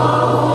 Oh.